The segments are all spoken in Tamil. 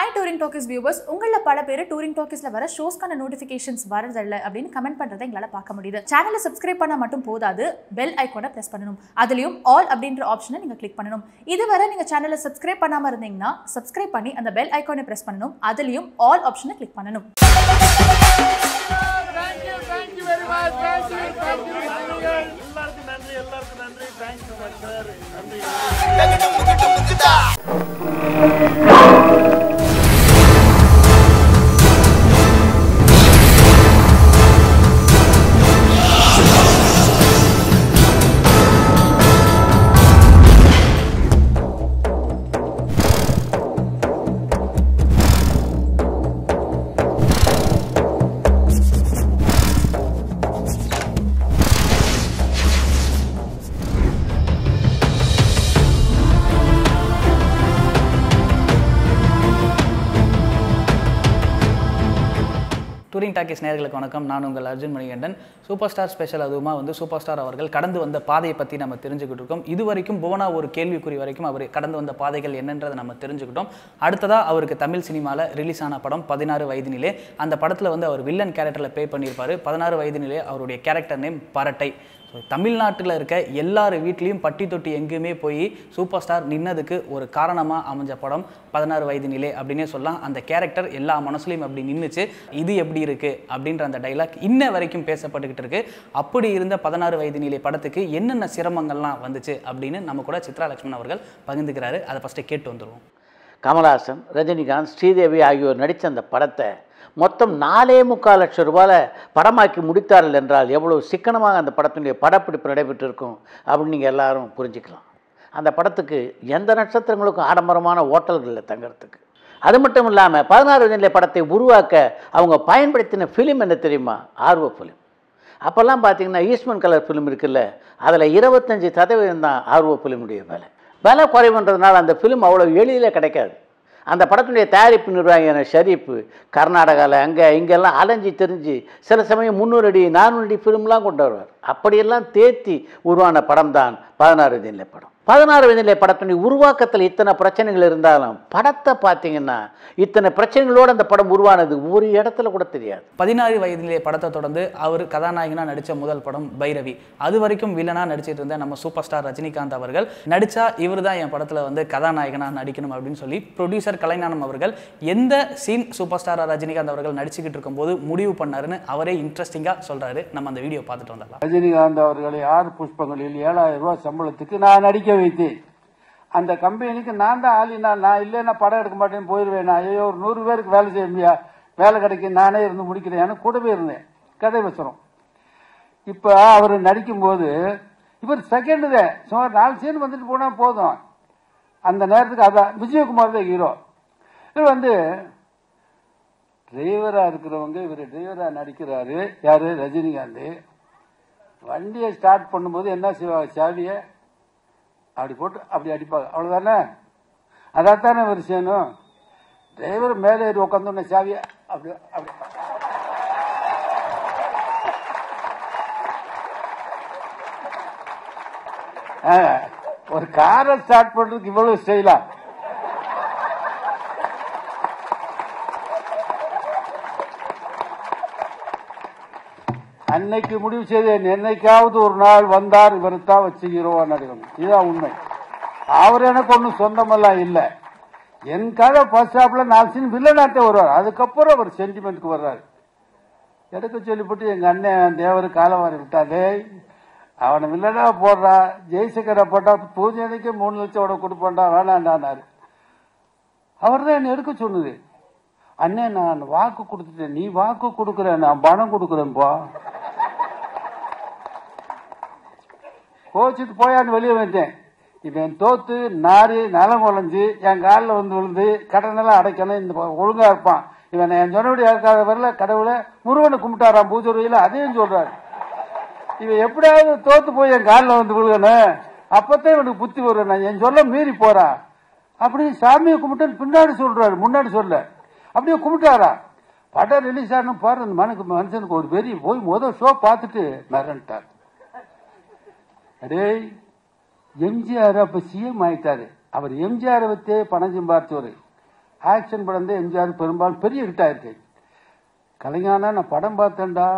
ஹாய் டூரிங் டாக்கிஸ் வியூவர்ஸ் உங்களில் பல பேர் டூரிங் டாக்கிஸில் வர ஷோஸ்க்கான நோட்டிஃபிகேஷன்ஸ் வரதில்ல அப்படின்னு கமெண்ட் பண்ணுறதை எங்களால் பார்க்க முடியுது. சேனலை சப்ஸ்கிரைப் பண்ணால் மட்டும் போதாது பெல் ஐக்கானை ப்ரெஸ் பண்ணணும். அதுலேயும் ஆல் அப்படின்ற ஆப்ஷனை நீங்கள் கிளிக் பண்ணணும். இதுவரை நீங்கள் சேனலை சப்ஸ்கிரைப் பண்ணாமல் இருந்தீங்கன்னா சப்ஸ்கிரைப் பண்ணி அந்த பெல் ஐக்கானை ப்ரெஸ் பண்ணணும். அதுலேயும் ஆல் ஆப்ஷனை கிளிக் பண்ணணும். Thank எல்லாருக்கும் டாக்கிஸ் நேர்களுக்கு வணக்கம். நான் உங்கள் Arjun Manikandan. Super star special அதுவுமா வந்து சூப்பர் ஸ்டார் அவர்கள் கடந்து வந்த பாதையை பற்றி நம்ம தெரிஞ்சுக்கிட்டு இருக்கோம். இது வரைக்கும் புவனா ஒரு கேள்விக்குறி வரைக்கும் அவர் கடந்து வந்த பாதைகள் என்னன்றதை நம்ம தெரிஞ்சுக்கிட்டோம். அடுத்ததாக அவருக்கு தமிழ் சினிமாவில் ரிலீஸ் ஆன படம் பதினாறு வயதினிலே அந்த படத்தில் வந்து அவர் வில்லன் கேரக்டரில் பே பண்ணியிருப்பார். பதினாறு வயதினிலே அவருடைய கேரக்டர் நேம் பரட்டை. ஸோ தமிழ்நாட்டில் இருக்க எல்லார் வீட்லேயும் பட்டி தொட்டி எங்கேயுமே போய் சூப்பர் ஸ்டார் நின்னதுக்கு ஒரு காரணமாக அமைஞ்ச படம் பதினாறு வயது நிலை அப்படின்னே சொல்லலாம். அந்த கேரக்டர் எல்லா மனசுலையும் அப்படி நின்றுச்சு இது எப்படி இருக்குது அப்படின்ற அந்த டைலாக் இன்ன வரைக்கும் பேசப்பட்டுக்கிட்டு இருக்கு. அப்படி இருந்த பதினாறு வயது நிலை படத்துக்கு என்னென்ன சிரமங்கள்லாம் வந்துச்சு அப்படின்னு நம்ம கூட சித்ரா லட்சுமணன் அவர்கள் பகிர்ந்துக்கிறாரு. அதை ஃபஸ்ட்டு கேட்டு வந்துடுவோம் கமல்ஹாசன் ரஜினிகாந்த் ஸ்ரீதேவி ஆகியோர் நடித்த அந்த படத்தை மொத்தம் நாலே முக்கால் லட்சம் ரூபாயில் படமாக்கி முடித்தார்கள் என்றால் எவ்வளோ சிக்கனமாக அந்த படத்தினுடைய படப்பிடிப்பு நடைபெற்றிருக்கும் அப்படின்னு நீங்கள் எல்லாரும் புரிஞ்சுக்கலாம். அந்த படத்துக்கு எந்த நட்சத்திரங்களுக்கும் ஆடம்பரமான ஓட்டல்களில் தங்கறதுக்கு. அது மட்டும் இல்லாமல் பதினாறு நிலை படத்தை உருவாக்க அவங்க பயன்படுத்தின ஃபிலிம் என்ன தெரியுமா? ஆர்வ ஃபிலிம் அப்போல்லாம் பார்த்தீங்கன்னா ஈஸ்மன் கலர் ஃபிலிம் இருக்குல்ல அதில் இருபத்தஞ்சி சதவீதம் தான் ஆர்வ ஃபிலிமுடைய வேலை. விலை குறைவுன்றதுனால அந்த ஃபிலிம் அவ்வளோ எளிதில் கிடைக்காது. அந்த படத்தினுடைய தயாரிப்பு நிர்வாகியான ஷரீப்பு கர்நாடகாவில் அங்கே இங்கெல்லாம் அலைஞ்சு தெரிஞ்சு சில சமயம் முந்நூறு அடி நானூறு அடி ஃபிலிம்லாம் கொண்டு வருவார். அப்படியெல்லாம் தேத்தி உருவான படம் தான் பதினாறு தினிலை படம். பதினாறு விதிநிலை படத்தினுடைய உருவாக்கத்தில் இத்தனை பிரச்சனைகள் இருந்தாலும் படத்தை பார்த்தீங்கன்னா இத்தனை பிரச்சனைகளோடு அந்த படம் உருவானது ஒரு இடத்துல கூட தெரியாது. பதினாறு வயதிலே படத்தை தொடர்ந்து அவர் கதாநாயகனாக நடித்த முதல் படம் பைரவி. அது வரைக்கும் வில்லனாக நடிச்சிட்டு இருந்த நம்ம சூப்பர் ஸ்டார் ரஜினிகாந்த் அவர்கள் நடித்தா இவர் தான் என் படத்தில் வந்து கதாநாயகனாக நடிக்கணும் அப்படின்னு சொல்லி ப்ரொடியூசர் கலைஞானம் அவர்கள் எந்த சீன் சூப்பர் ஸ்டார் ரஜினிகாந்த் அவர்கள் நடிச்சுக்கிட்டு இருக்கும்போது முடிவு பண்ணாருன்னு அவரே இன்ட்ரெஸ்டிங்காக சொல்கிறாரு நம்ம அந்த வீடியோ பார்த்துட்டு வந்துடலாம். ரஜினிகாந்த் அவர்களை ஆறு புஷ்பங்களில் ஏழாயிரம் ரூபாய் சம்பளத்துக்கு நான் நடிக்க வைத்தேன். அந்த கம்பெனிக்கு நான் தான் ஆளினா நான் இல்லைன்னா படம் எடுக்க மாட்டேன்னு போயிடுவேன் ஐயோ ஒரு நூறு பேருக்கு வேலை செய்ய முடியா? வேலை கிடைக்கும் நானே இருந்து முடிக்கிறேன் கூடவே இருந்தேன். கதை வச்சுரும் இப்ப அவர் நடிக்கும்போது இவர் செகண்ட் தான் சுமார் நாலு சீன் வந்துட்டு போனா போதும். அந்த நேரத்துக்கு அதான் விஜயகுமார் தான் ஹீரோ இவர் வந்து டிரைவரா இருக்கிறவங்க இவர் டிரைவரா நடிக்கிறாரு. யாரு? ரஜினிகாந்த். வண்டியை ஸ்டார்ட் பண்ணும்போது என்ன செய்வாங்க சாவியை? அப்படி போட்டு அப்படி அடிப்பாங்க. அவ்வளோதானே அதான் தானே ஒரு செய்யணும்? டிரைவர் மேலே ஏறி உட்காந்துன சாவியை அப்படி அப்படி. ஒரு காரை ஸ்டார்ட் பண்றதுக்கு இவ்வளவு செய்யலாம் அன்னைக்கு முடிவு செய்தேன் என்னைக்காவது ஒரு நாள் வந்தார் இவரைத்தான் வச்சு இதுதான் உண்மை. அவர் எனக்கு ஒன்றும் சொந்தமெல்லாம் இல்லை. என் பஸ் ஃபர்ஸ்ட் ஹாப்ல நாலு சீன் வில்லனாட்டே வருவார். அதுக்கப்புறம் அவர் சென்டிமெண்ட்க்கு வர்றாரு. எடுக்க சொல்லிப்பட்டு எங்க அண்ணன் தேவர் காலவாரி விட்டாதே அவனை வில்லனா போடுறா. ஜெய்சங்கரை போட்டா பூஜை அன்னைக்கு மூணு லட்சம் உடனே கொடுப்பான்டா வேணாண்டானாரு அவர் தான் என்ன எடுக்க சொன்னது. அண்ணே நான் வாக்கு கொடுத்துட்டேன். நீ வாக்கு கொடுக்குற நான் பணம் கொடுக்குறேன்ப்பா கோச்சிட்டு போயான்னு வெளியே வந்தேன் இவன் தோத்து நாரி நலம் குழஞ்சு என் காலில் வந்து விழுந்து கடனெல்லாம் அடைக்கணும் இந்த ஒழுங்கா இருப்பான். இவன் என் சொன்னபடி இருக்காத வரல கடவுளை முருகனை கும்பிட்டாராம் பூஜையில அதையும் சொல்றாரு. இவன் எப்படியாவது தோத்து போய் என் காலில் வந்து விழுகணும். அப்பத்தான் இவனுக்கு புத்தி வருவேன் நான் என் சொல்ல மீறி போறான் அப்படி சாமியை கும்பிட்டு பின்னாடி சொல்றாரு. முன்னாடி சொல்ல. அப்படியே கும்பிட்டாரா. படம் ரிலீஸ் ஆகணும் பாரு அந்த மனுக்கு மனுஷனுக்கு ஒரு பெரிய போய் முதல் ஷோ பார்த்துட்டு மிரண்டார். அடேய் எம்ஜிஆர் அப்ப சிஎம் ஆயிட்டாரு. அவர் எம்ஜிஆர் வைத்தே பணம் சம்பாரிச்சவர். ஆக்ஷன் படம் தான் எம்ஜிஆர் பெரும்பாலும் பெரிய ஹிட் ஆயிருக்கு. கலைஞானா நான் படம் பார்த்தேன்டா.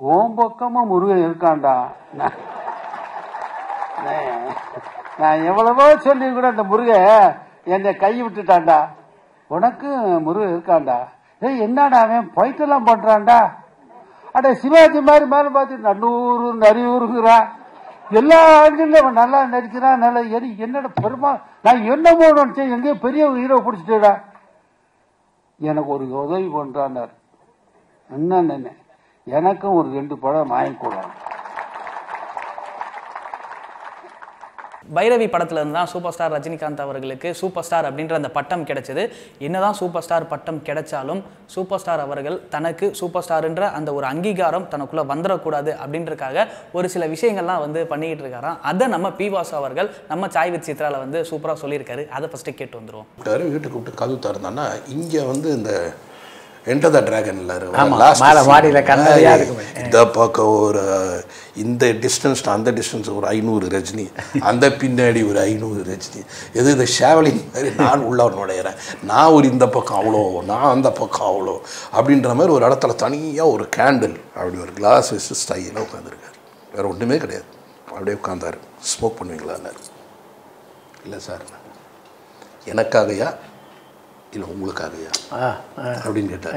ஓம் பக்கமா முருகன் இருக்கான்டா. நான் எவ்வளவோ சொல்லி கூட அந்த முருகன் என்னை கை விட்டுட்டான்டா. உனக்கு முருகன் இருக்கான்டா. ஏய் என்னடா அவன் பைட்டெல்லாம் பண்றான்டா. அட சிவாஜி மாதிரி மேல பார்த்து நல்லூர் நரியூருங்கிறான் எல்லா ஆண்களும் அவன் நல்லா நடிக்கிறான் நல்லா எரி என்னடா பெருமா நான் என்ன போனோம் எங்கேயோ பெரிய ஹீரோ பிடிச்சிட்டா எனக்கு ஒரு உதவி பண்றான்னார். என்ன எனக்கும் ஒரு ரெண்டு படம் வாங்கி கூடாது பைரவி படத்துலேருந்து தான் சூப்பர் ஸ்டார் ரஜினிகாந்த் அவர்களுக்கு சூப்பர் ஸ்டார் அப்படின்ற அந்த பட்டம் கிடைச்சது. என்னதான் சூப்பர் ஸ்டார் பட்டம் கிடைச்சாலும் சூப்பர் ஸ்டார் அவர்கள் தனக்கு சூப்பர் ஸ்டார்ன்ற அந்த ஒரு அங்கீகாரம் தனக்குள்ளே வந்துடக்கூடாது அப்படின்றக்காக ஒரு சில விஷயங்கள்லாம் வந்து பண்ணிக்கிட்டு இருக்காராம். அதை நம்ம பி வாசு அவர்கள் நம்ம சாய் வித் சித்ராவில் வந்து சூப்பராக சொல்லியிருக்காரு. அதை ஃபஸ்ட்டு கேட்டு வந்துருவோம். வீட்டுக்கு கூப்பிட்டு கதவு திறந்தான்னா இங்கே வந்து இந்த என்டர் த டிராகன்ல. இந்த பக்கம் ஒரு இந்த டிஸ்டன்ஸ் அந்த டிஸ்டன்ஸ் ஒரு ஐநூறு ரஜினி. அந்த பின்னாடி ஒரு ஐநூறு ரஜினி. எது இந்த ஷேவலிங் மாதிரி நான் உள்ள நுழையிறேன். நான் ஒரு இந்த பக்கம் அவ்வளோ நான் அந்த பக்கம் அவ்வளோ அப்படின்ற மாதிரி ஒரு இடத்துல தனியாக ஒரு கேண்டில் அப்படி ஒரு கிளாஸ் வச்சு ஸ்டைலாக உட்காந்துருக்காரு வேறு ஒன்றுமே கிடையாது. அப்படியே உட்காந்தாரு ஸ்மோக் பண்ணுவீங்களான்னாரு இல்லை சார். எனக்காகயா? இல்லை உங்களுக்காகயா ஆ ஆ. அப்படின்னு கேட்டார்.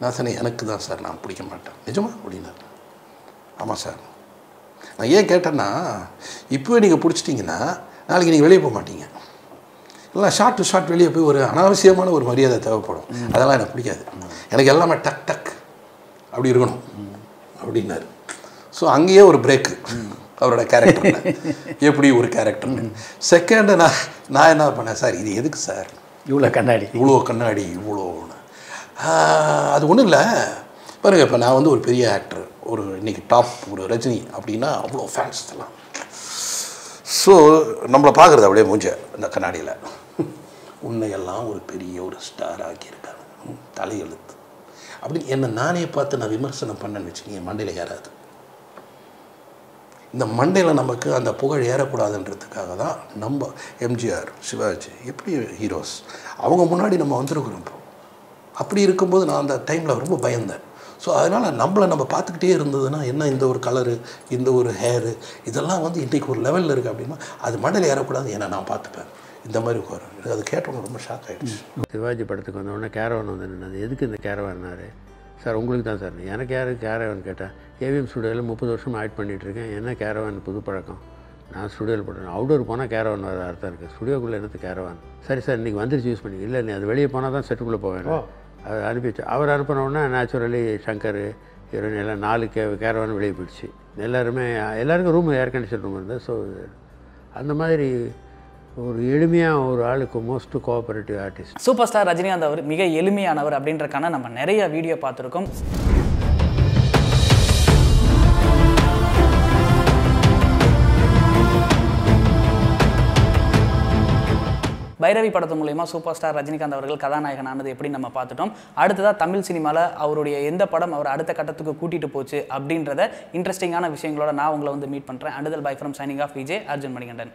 நான் சொன்னேன் எனக்கு தான் சார் நான் பிடிக்க மாட்டேன். நிஜமா? அப்படின்னாரு. ஆமாம் சார். நான் ஏன் கேட்டேன்னா இப்போவே நீங்கள் பிடிச்சிட்டிங்கன்னா நாளைக்கு நீங்கள் வெளியே போக மாட்டீங்க. இல்லை ஷார்ட் டு ஷார்ட் வெளியே போய் ஒரு அனாவசியமான ஒரு மரியாதை தேவைப்படும். அதெல்லாம் எனக்கு பிடிக்காது. எனக்கு எல்லாமே டக் டக் அப்படி இருக்கணும். அப்படின்னாரு. ஸோ அங்கேயே ஒரு பிரேக்கு அவரோட கேரக்டர் எப்படி ஒரு கேரக்டர்னு செகண்டு நான் நான் என்ன பண்ணேன் சார் இது எதுக்கு சார்? இவ்வளோ கண்ணாடி. இவ்வளோ கண்ணாடி இவ்வளோ அது ஒன்றும் இல்லை. பாருங்க இப்போ நான் வந்து ஒரு பெரிய ஆக்டர் ஒரு இன்னைக்கு டாப் ஒரு ரஜினி அப்படின்னா அவ்வளோ ஃபேன்ஸ் இதெல்லாம். ஸோ நம்மளை பார்க்குறது அப்படியே மூஞ்ச இந்த கண்ணாடியில். உன்னையெல்லாம் ஒரு பெரிய ஒரு ஸ்டார் ஆக்கியிருக்காங்க ம், தலையெழுத்து. அப்படி என்னை நானே பார்த்து நான் விமர்சனம் பண்ணேன்னு வச்சுக்கோங்க மண்டையில் ஏறாது. இந்த மண்டையில் நமக்கு அந்த புகழ் ஏறக்கூடாதுன்றதுக்காக தான் நம்ம எம்ஜிஆர் சிவாஜி எப்படி ஹீரோஸ் அவங்க முன்னாடி நம்ம வந்திருக்கிறோம் இப்போ. அப்படி இருக்கும்போது நான் அந்த டைமில் ரொம்ப பயந்தேன். ஸோ அதனால் நம்மளை நம்ம பார்த்துக்கிட்டே இருந்ததுன்னா என்ன இந்த ஒரு கலரு இந்த ஒரு ஹேரு இதெல்லாம் வந்து இன்றைக்கி ஒரு லெவலில் இருக்குது அப்படின்னா அது மண்டையில் ஏறக்கூடாது ஏன்னா நான் பார்த்துப்பேன். இந்த மாதிரி உட்காரும் எனக்கு அது கேட்டவங்க ரொம்ப ஷாக் ஆகிடுச்சு சிவாஜி படத்துக்கு வந்தவொடனே உடனே கேரவான் வந்து நின்னது எதுக்கு இந்த கேரவான்னாரு சார் உங்களுக்கு தான் சார். எனக்கு யாருக்கு கேரவான் கேட்டேன் ஏவிஎம் ஸ்டுடியோவில் முப்பது வருஷம் ஆக்ட் பண்ணிகிட்டு இருக்கேன் என்ன கேரவான்? புது பழக்கம். நான் ஸ்டுடியோவில் போட்டேன். அவுடோர் போனால் கேரவான் வர அர்த்தம் இருக்குது ஸ்டுடியோக்குள்ளே என்னது கேரவான்? சரி சார் இன்றைக்கி வந்துருச்சு யூஸ் பண்ணி இல்லை நீ அது வெளியே போனால் தான் செட்டுக்குள்ளே போவேன் அது அனுப்பி வச்சு அவர் அனுப்பின உடனே நேச்சுரலி சங்கர் ஹீரோயின் எல்லாம் நாலு கே கேரவான் வெளியே போயிடுச்சு. எல்லாருமே எல்லாருக்கும் ரூம் ஏர் கண்டிஷன் ரூம் இருந்தது. ஸோ அந்த மாதிரி ஒரு எளிமையாக ஒரு ஆளுக்கு most cooperative artist super star Rajinikanth அவர் மிக எளிமையானவர் அப்படின்றக்கான நம்ம நிறைய வீடியோ பார்த்துருக்கோம். பைரவி படத்து மூலயமா சூப்பர் ஸ்டார் ரஜினிகாந்த் அவர்கள் கதாநாயகன் ஆனது எப்படி நம்ம பார்த்துட்டோம். அடுத்ததாக தமிழ் சினிமாவில் அவருடைய எந்த படம் அவர் அடுத்த கட்டத்துக்கு கூட்டிகிட்டு போச்சு அப்படின்றத இன்ட்ரெஸ்டிங்கான விஷயங்களோட நான் உங்களை வந்து மீட் பண்ணுறேன் அடுதல் bye from signing off Vijay Arjun Manikandan.